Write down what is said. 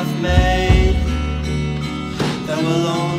I've made that will only